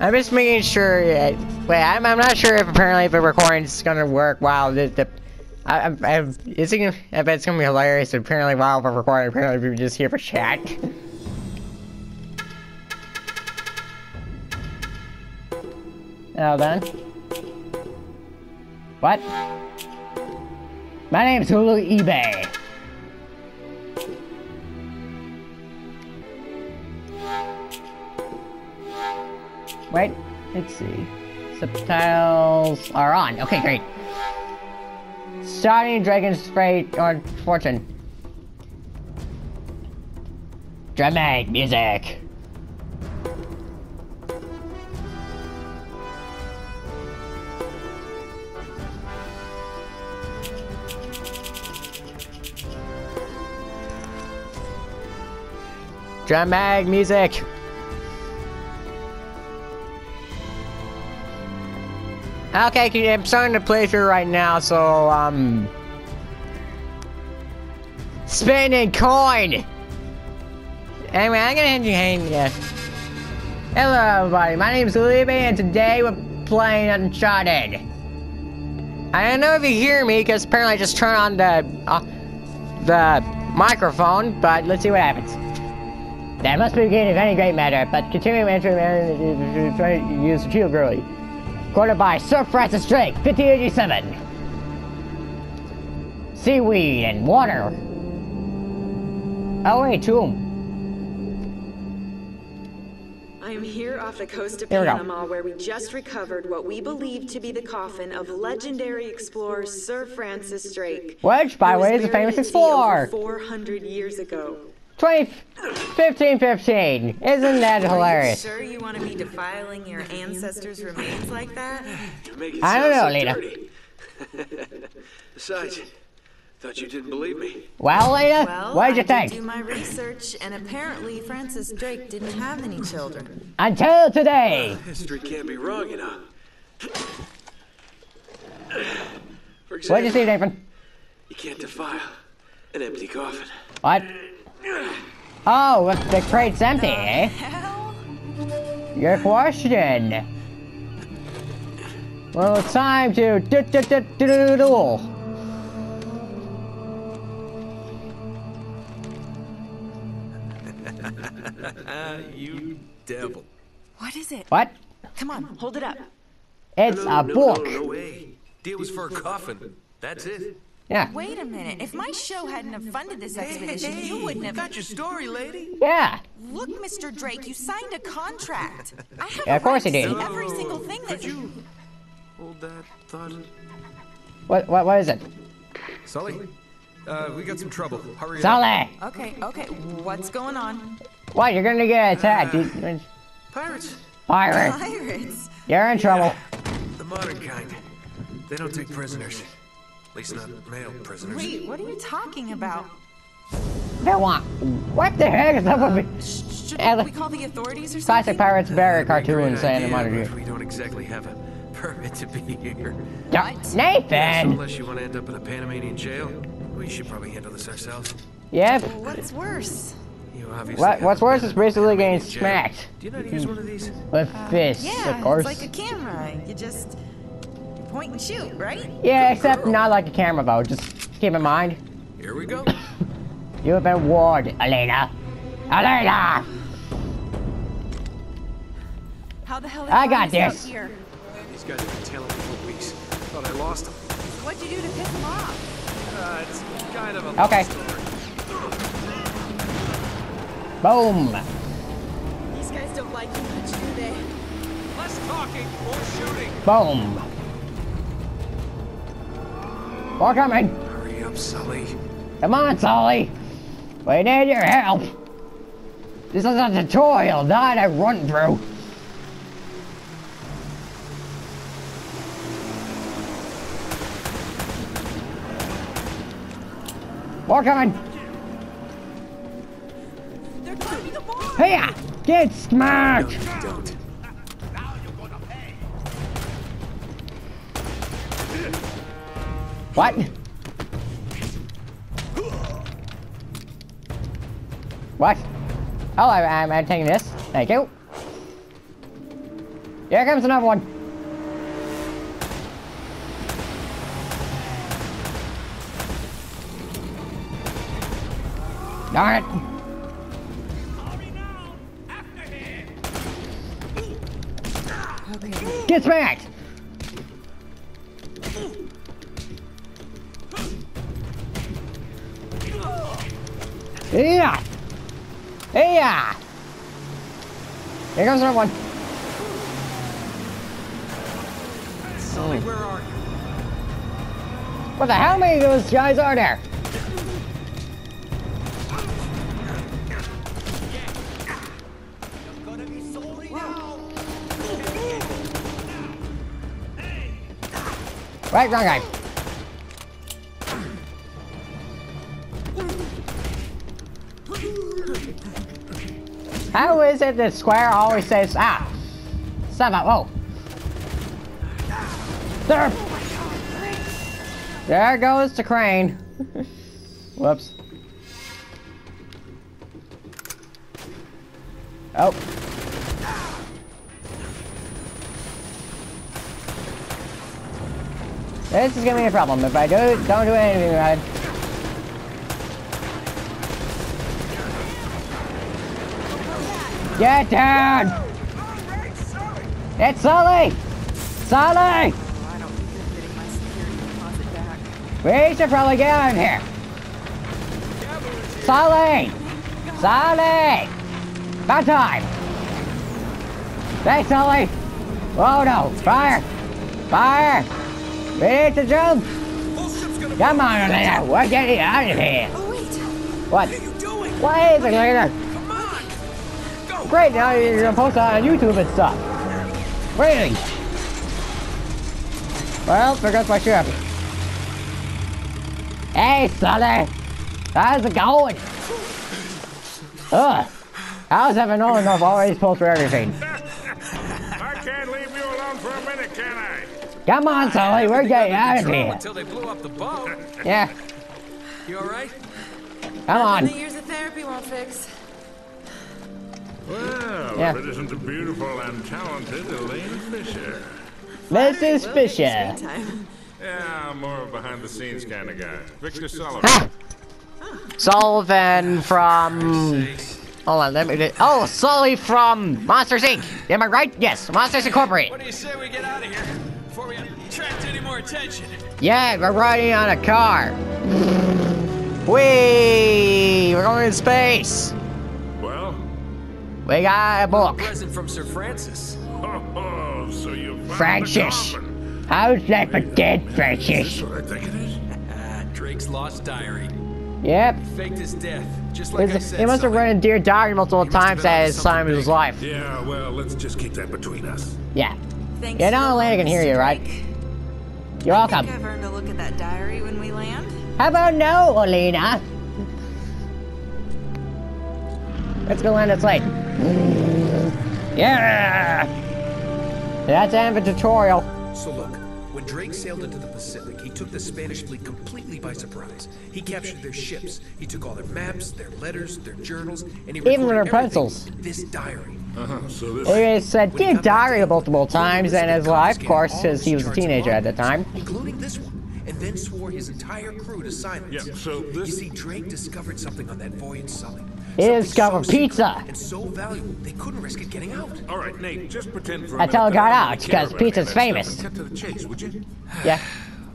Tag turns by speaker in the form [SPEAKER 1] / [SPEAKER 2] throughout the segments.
[SPEAKER 1] I'm just making sure. Uh, wait, I'm, I'm not sure if apparently if the recording's gonna work while the. the I, I, I, it's gonna, I bet it's gonna be hilarious. Apparently, while we're recording, apparently we're just here for chat. Now then. What? My name's Hulu eBay. Wait, let's see. Subtitles are on. Okay, great. Starting Dragon's Fate or Fortune. Dramatic music. Dramatic music. Okay, I'm starting to play through right now, so, um... Spinning coin! Anyway, I'm gonna hand you hand yeah. Hello everybody, my name is Libby and today we're playing Uncharted. I don't know if you hear me, because apparently I just turned on the, uh, the microphone, but let's see what happens. That must be beginning of any great matter, but continuing to use the shield girly. Quoted by Sir Francis Drake, 1587. Seaweed and water. Wait, tomb.
[SPEAKER 2] I am here off the coast of. Panama where we just recovered what we believe to be the coffin of legendary explorer Sir Francis Drake.
[SPEAKER 1] Which, by the way, is a famous
[SPEAKER 2] at sea over
[SPEAKER 1] explorer.
[SPEAKER 2] 400 years ago.
[SPEAKER 1] 20, 15, 15. Isn't that
[SPEAKER 2] Are you
[SPEAKER 1] hilarious?
[SPEAKER 2] sure you want to be defiling your ancestors' remains like that?
[SPEAKER 3] You make it
[SPEAKER 1] I don't know,
[SPEAKER 3] so
[SPEAKER 1] Lena.
[SPEAKER 3] Besides, thought you didn't believe me.
[SPEAKER 1] Well, Lena,
[SPEAKER 2] Well,
[SPEAKER 1] what did you think?
[SPEAKER 2] I did do my research, and apparently Francis Drake didn't have any children.
[SPEAKER 1] Until today.
[SPEAKER 3] History can't be wrong, you know. For
[SPEAKER 1] What did you
[SPEAKER 3] example,
[SPEAKER 1] see, Nathan?
[SPEAKER 3] you can't defile an empty coffin.
[SPEAKER 1] What? Oh, the crate's empty, eh?
[SPEAKER 2] Hell?
[SPEAKER 1] Your question. Well, it's time to do do do do do duel.
[SPEAKER 4] you devil.
[SPEAKER 2] What is it?
[SPEAKER 1] What?
[SPEAKER 2] Come on, hold it up.
[SPEAKER 1] It's
[SPEAKER 3] No,
[SPEAKER 1] a
[SPEAKER 3] no,
[SPEAKER 1] book.
[SPEAKER 3] No, no way.
[SPEAKER 4] Deal was for a coffin. That's it.
[SPEAKER 1] Yeah.
[SPEAKER 5] Wait a minute. If my show hadn't have funded this expedition,
[SPEAKER 4] hey,
[SPEAKER 5] you wouldn't have.
[SPEAKER 4] Got your story, lady.
[SPEAKER 1] Yeah.
[SPEAKER 5] Look, Mr. Drake, you signed a contract. I have
[SPEAKER 1] Yeah, of course
[SPEAKER 5] right
[SPEAKER 1] you did.
[SPEAKER 5] see every single thing that
[SPEAKER 4] you hold that thought?
[SPEAKER 1] What what what is it?
[SPEAKER 4] Sully, uh, we got some trouble. Hurry up.
[SPEAKER 1] Sully!
[SPEAKER 5] Okay, okay. What's going on?
[SPEAKER 1] What? You're gonna get attacked. You-
[SPEAKER 4] Pirates.
[SPEAKER 1] Pirate.
[SPEAKER 5] Pirates.
[SPEAKER 1] You're in trouble.
[SPEAKER 4] The modern kind. They don't take prisoners. At least not male prisoners.
[SPEAKER 5] Wait, what are you talking about?
[SPEAKER 1] They want. What the heck is up with me?
[SPEAKER 5] Should
[SPEAKER 1] Yeah,
[SPEAKER 5] we call the authorities or
[SPEAKER 1] Classic
[SPEAKER 5] something?
[SPEAKER 1] Pirates Barry
[SPEAKER 4] Great
[SPEAKER 1] cartoon saying in modern
[SPEAKER 4] but. We don't exactly have a permit to be here.
[SPEAKER 1] Don't-
[SPEAKER 4] So
[SPEAKER 1] Nathan!
[SPEAKER 4] unless you want to end up in a Panamanian jail, we should probably handle this ourselves.
[SPEAKER 1] Yep.
[SPEAKER 5] What's worse?
[SPEAKER 4] You obviously.
[SPEAKER 1] What, what's worse
[SPEAKER 4] been
[SPEAKER 1] is basically getting smacked.
[SPEAKER 4] Do you know how to use one of these?
[SPEAKER 1] With uh, fists,
[SPEAKER 5] Yeah,
[SPEAKER 1] of course.
[SPEAKER 5] it's like a camera. You just you point and shoot, right?
[SPEAKER 1] Yeah, except not like a camera though. Just keep in mind,
[SPEAKER 4] Here we go.
[SPEAKER 1] you have been warned, Elena. Elena!
[SPEAKER 5] How the hell?
[SPEAKER 1] I got
[SPEAKER 5] Barnes out
[SPEAKER 1] this.
[SPEAKER 5] Here?
[SPEAKER 3] These guys have been tailing me for weeks. Thought I lost them.
[SPEAKER 5] What'd you do to piss them off?
[SPEAKER 3] Uh, it's kind of a
[SPEAKER 1] Okay. Boom.
[SPEAKER 2] These guys don't like you much, do they?
[SPEAKER 3] Less talking, more shooting.
[SPEAKER 1] Boom. More coming.
[SPEAKER 4] Hurry up, Sully.
[SPEAKER 1] Come on, Sully. We need your help. This is a tutorial, not a run through. More coming.
[SPEAKER 5] They're climbing the bar.
[SPEAKER 1] Here, get smart.
[SPEAKER 4] Don't.
[SPEAKER 1] What? What? Oh, I, I'm, I'm taking this. Thank you. Here comes another one. Darn it. Get smacked! Yeah! Yeah! Here comes another one.
[SPEAKER 4] Sully, hmm. where are you?
[SPEAKER 1] What the hell many of those guys are there? Right, wrong guy. How is it that Square always says, ah, seven, whoa. There. There goes the crane. Whoops. Oh. This is gonna be a problem if I do don't do anything about Get down! It's Sully! Sully!
[SPEAKER 5] I don't think my back.
[SPEAKER 1] We should probably get out of here. Sully! Sully! About time! Hey, Sully! Oh no! Fire! Fire! We need to jump! Come on, Elena! We're getting out of here!
[SPEAKER 5] Oh, wait.
[SPEAKER 1] What?
[SPEAKER 4] What are you doing?
[SPEAKER 1] What is it, Elena?
[SPEAKER 4] Come on! Go!
[SPEAKER 1] Great, now you're gonna post it on YouTube and stuff. Really? Well, there goes my ship. Hey, Sully! How's it going? Ugh. How's having known enough always post for everything?
[SPEAKER 6] I can't leave you alone for a minute, can I?
[SPEAKER 1] Come on, Sully, we're getting out of here.
[SPEAKER 4] Until they blew up the boat.
[SPEAKER 1] Yeah,
[SPEAKER 4] You alright?
[SPEAKER 1] come on.
[SPEAKER 5] The years of therapy won't fix.
[SPEAKER 6] Well,
[SPEAKER 1] Yeah.
[SPEAKER 6] if it isn't the beautiful and talented Elena Fisher.
[SPEAKER 1] Mrs. Fisher.
[SPEAKER 6] Yeah, I'm more of a behind-the-scenes kind of guy. Victor Sullivan.
[SPEAKER 1] Ha! Sullivan from. Hold on, let me. get- Oh, Sully from Monsters Inc. Am I right? Yes, Monsters Incorporated.
[SPEAKER 4] What do you say we get out of here before we attract any more attention?
[SPEAKER 1] Yeah, we're riding on a car. Whee! We're going in space.
[SPEAKER 6] Well,
[SPEAKER 1] We got a book.
[SPEAKER 4] Present from Sir Francis.
[SPEAKER 6] oh, oh so you
[SPEAKER 1] Francis. How's that for dead,
[SPEAKER 6] Is
[SPEAKER 1] Francis?
[SPEAKER 6] this what I think it is?
[SPEAKER 4] Drake's lost diary.
[SPEAKER 1] Yep.
[SPEAKER 4] Faked his death, just like I
[SPEAKER 1] It's-
[SPEAKER 4] said.
[SPEAKER 1] He must have
[SPEAKER 4] Sully.
[SPEAKER 1] run a Dear Diary multiple times
[SPEAKER 4] been
[SPEAKER 1] at
[SPEAKER 4] onto
[SPEAKER 1] his time of his
[SPEAKER 4] big.
[SPEAKER 1] life.
[SPEAKER 6] Yeah, well, let's just keep that between us.
[SPEAKER 1] Yeah.
[SPEAKER 5] Thanks.
[SPEAKER 1] You know
[SPEAKER 5] for
[SPEAKER 1] Lana can hear you, right? You're
[SPEAKER 5] I
[SPEAKER 1] welcome.
[SPEAKER 5] think I've earned a look at that diary when we land.
[SPEAKER 1] How about no, Alina? Let's go land its lake. Yeah! That's the end of tutorial.
[SPEAKER 7] So look, when Drake sailed into the Pacific, he took the Spanish fleet completely by surprise. He captured their ships, he took all their maps, their letters, their journals, and he
[SPEAKER 1] Even their pencils.
[SPEAKER 7] This diary.
[SPEAKER 6] Uh-huh, so this...
[SPEAKER 1] He said
[SPEAKER 7] When he
[SPEAKER 1] Dear
[SPEAKER 7] got
[SPEAKER 1] Diary multiple times in his life, of course,
[SPEAKER 7] all
[SPEAKER 1] because he was a teenager at the time.
[SPEAKER 7] Including this one. And then swore his entire crew to silence.
[SPEAKER 6] Yeah, so this...
[SPEAKER 7] You see, Drake discovered something on that voyage, Sully.
[SPEAKER 1] He
[SPEAKER 7] Something
[SPEAKER 1] discovered
[SPEAKER 7] so
[SPEAKER 1] pizza.
[SPEAKER 7] And so valuable, they couldn't risk it getting out.
[SPEAKER 6] All right, Nate, just pretend for a
[SPEAKER 1] That's
[SPEAKER 6] minute
[SPEAKER 1] how it got out, because
[SPEAKER 6] about any of
[SPEAKER 1] pizza's famous.
[SPEAKER 6] Cut to the chase, would you?
[SPEAKER 1] Yeah,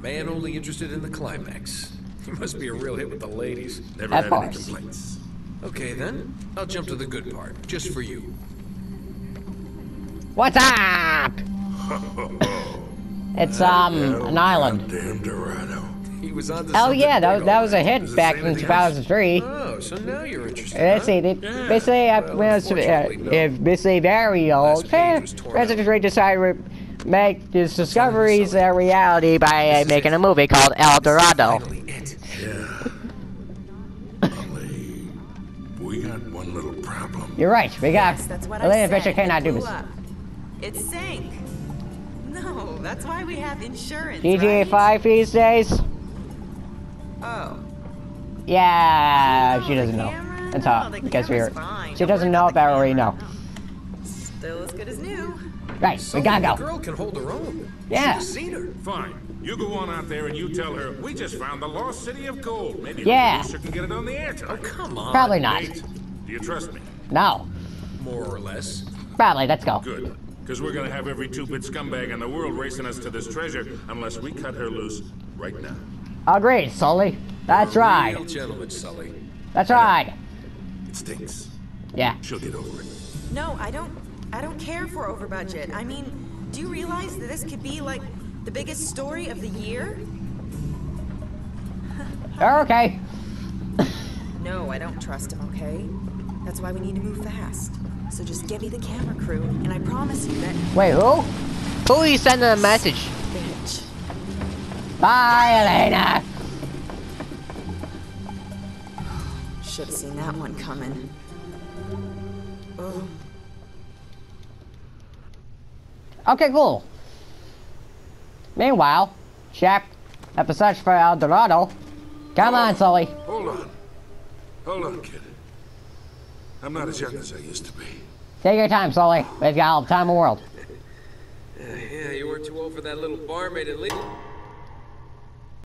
[SPEAKER 4] Man only interested in the climax. He must be a real hit with the ladies.
[SPEAKER 6] Never
[SPEAKER 1] Of
[SPEAKER 6] had any
[SPEAKER 1] course.
[SPEAKER 6] complaints.
[SPEAKER 4] Okay then, I'll jump to the good part, just for you.
[SPEAKER 1] what's up? It's um an island.
[SPEAKER 6] Damn Dorado.
[SPEAKER 4] He was on to
[SPEAKER 1] Oh yeah, that was, that was a
[SPEAKER 4] all right.
[SPEAKER 1] hit back in 2003.
[SPEAKER 4] Oh, so now you're interested.
[SPEAKER 1] Let's
[SPEAKER 4] huh?
[SPEAKER 1] see, they, basically, I, when I was, uh,
[SPEAKER 4] no.
[SPEAKER 1] if basically very old,
[SPEAKER 4] page
[SPEAKER 1] eh, President
[SPEAKER 4] out.
[SPEAKER 1] Decided to make his discoveries a reality by uh, making
[SPEAKER 4] it.
[SPEAKER 1] a movie called El Dorado.
[SPEAKER 7] Finally, it.
[SPEAKER 6] Only... We got one little problem.
[SPEAKER 1] You're right, we got
[SPEAKER 5] Yes, that's what
[SPEAKER 1] Elena
[SPEAKER 5] I said.
[SPEAKER 1] Fisher cannot
[SPEAKER 5] it
[SPEAKER 1] do this.
[SPEAKER 5] up. It sank. No, that's why we have insurance.
[SPEAKER 1] GTA
[SPEAKER 5] right?
[SPEAKER 1] 5 these days?
[SPEAKER 5] Oh.
[SPEAKER 1] Yeah,
[SPEAKER 5] Oh,
[SPEAKER 1] she doesn't know. That's all,
[SPEAKER 5] No, the
[SPEAKER 1] because we're, she doesn't know
[SPEAKER 5] about the
[SPEAKER 1] about already know.
[SPEAKER 5] Still as good as new.
[SPEAKER 1] Right,
[SPEAKER 7] So
[SPEAKER 1] we gotta
[SPEAKER 7] the
[SPEAKER 1] go.
[SPEAKER 7] girl can hold her own.
[SPEAKER 1] Yeah.
[SPEAKER 7] Should've seen her.
[SPEAKER 6] Fine. You go on out there and you tell her we just found the lost city of gold. Maybe
[SPEAKER 1] Yeah.
[SPEAKER 6] the can get it on the air tonight.
[SPEAKER 7] Come on.
[SPEAKER 1] Probably not.
[SPEAKER 6] Nate, do you trust me?
[SPEAKER 1] No.
[SPEAKER 7] More or less.
[SPEAKER 1] Probably, let's go.
[SPEAKER 6] Good. Because we're gonna have every two-bit scumbag in the world racing us to this treasure unless we cut her loose right now.
[SPEAKER 1] Oh, Agreed, Sully. That's
[SPEAKER 7] Real
[SPEAKER 1] right.
[SPEAKER 7] gentleman, Sully.
[SPEAKER 1] That's right.
[SPEAKER 6] It stinks.
[SPEAKER 1] Yeah.
[SPEAKER 6] She'll get over it.
[SPEAKER 5] No, I don't. I don't care for over budget. I mean, do you realize that this could be like the biggest story of the year?
[SPEAKER 1] Okay.
[SPEAKER 5] No, I don't trust him. Okay, that's why we need to move fast. So just get me the camera crew, and I promise you that
[SPEAKER 1] Wait, who? Who are you sending a message?
[SPEAKER 5] bitch.
[SPEAKER 1] Bye, Elena.
[SPEAKER 5] Should have seen that one coming. Oh.
[SPEAKER 1] Okay, cool. Meanwhile, Shaq, at the search for El Dorado. Come on, Sully.
[SPEAKER 3] Hold on. Hold on, kid. I'm not as young as I used to be.
[SPEAKER 1] Take your time, Sully. We've got all the time in the world.
[SPEAKER 8] Yeah, you weren't too old for that little barmaid at least.